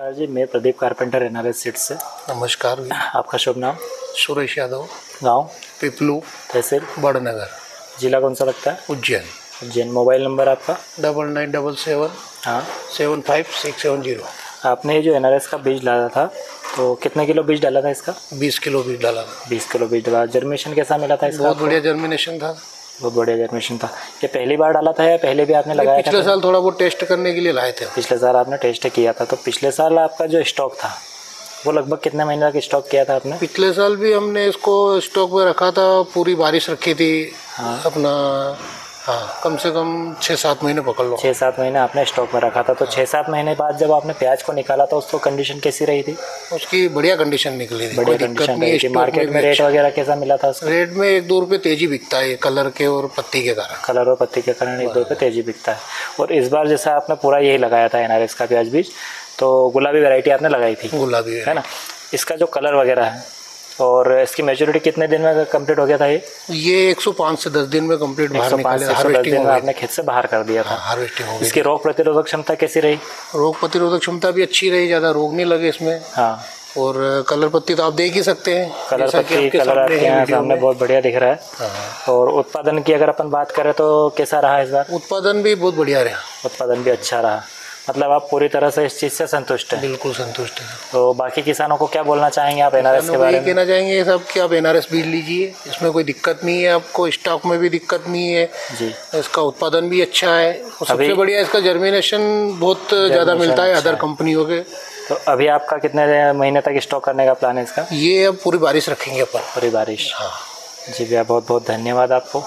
जी मैं Pradeep Carpenter N R seat से। नमस्कार आपका शुभ नाम? सुरेश यादव। गाँव? पिपलू। तहसील? बड़नगर। जिला कौन सा लगता है? उज्जैन। उज्जैन। मोबाइल नंबर आपका? Double nine double seven. हाँ। Seven five six seven zero. आपने जो एन आर एस का बीज डाला था तो कितने किलो बीज डाला था इसका? बीस किलो बीज डाला था। बीस किलो बीज डाला। जर्मिनेशन कैसा मिला था इसका बहुत बढ़िया जर्मिनेशन था। बहुत बढ़िया जर्मिनेशन था। ये पहली बार डाला था या पहले भी आपने लगाया पिछले था? साल थोड़ा बहुत टेस्ट करने के लिए लाए थे। पिछले साल आपने टेस्ट किया था तो पिछले साल आपका जो स्टॉक था वो लगभग कितने महीने का स्टॉक किया था आपने? पिछले साल भी हमने इसको स्टॉक में रखा था पूरी बारिश रखी थी हाँ। अपना हाँ। कम से कम छः सात महीने पकड़ लो। छः सात महीने आपने स्टॉक में रखा था तो छः सात महीने बाद जब आपने प्याज को निकाला था उसको कंडीशन कैसी रही थी? उसकी बढ़िया कंडीशन निकली थी। बढ़िया कंडीशन रही थी। मार्केट में रेट वगैरह कैसा मिला था रेट में एक दो रुपये तेज़ी बिकता है कलर के और पत्ती के कारण। कलर और पत्ती के कारण एक दो रुपये तेज़ी बिकता है। और इस बार जैसा आपने पूरा यही लगाया था एनआरएस का प्याज बीज तो गुलाबी वैरायटी आपने लगाई थी। गुलाबी है ना? इसका जो कलर वगैरह है और इसकी मेच्योरिटी कितने दिन में कंप्लीट हो गया था ये? ये 105 से 10 दिन में कंप्लीट बाहर 105 निकाले से 110 हार्वेस्टिंग दिन में आपने खेत से बाहर कर दिया था। हार्वेस्टिंग हो गई। इसकी रोग प्रतिरोधक क्षमता कैसी रही? रोग प्रतिरोधक क्षमता भी अच्छी रही ज़्यादा रोग नहीं लगे इसमें। हाँ। और कलर पत्ती तो आप देख ही सकते हैं। कलर पत्ती कलर आपके यहाँ सामने बहुत बढ़िया दिख रहा है। हाँ। और उत्पादन की अगर अपन बात करें तो कैसा रहा इस बार? उत्पादन भी बहुत बढ़िया रहा। उत्पादन भी अच्छा रहा। मतलब आप पूरी तरह से इस चीज़ से संतुष्ट हैं। बिल्कुल संतुष्ट है। तो बाकी किसानों को क्या बोलना चाहेंगे आप एनआरएस के बारे में? कहना चाहेंगे सब कि आप एनआरएस बीज लीजिए इसमें कोई दिक्कत नहीं है आपको स्टॉक में भी दिक्कत नहीं है। जी। इसका उत्पादन भी अच्छा है। और सबसे बढ़िया इसका जर्मिनेशन बहुत ज़्यादा मिलता है अदर कंपनियों के तो अभी आपका कितने महीने तक स्टॉक करने का प्लान है इसका? ये अब पूरी बारिश रखेंगे अपन। पूरी बारिश। हाँ। जी भैया बहुत बहुत धन्यवाद आपको।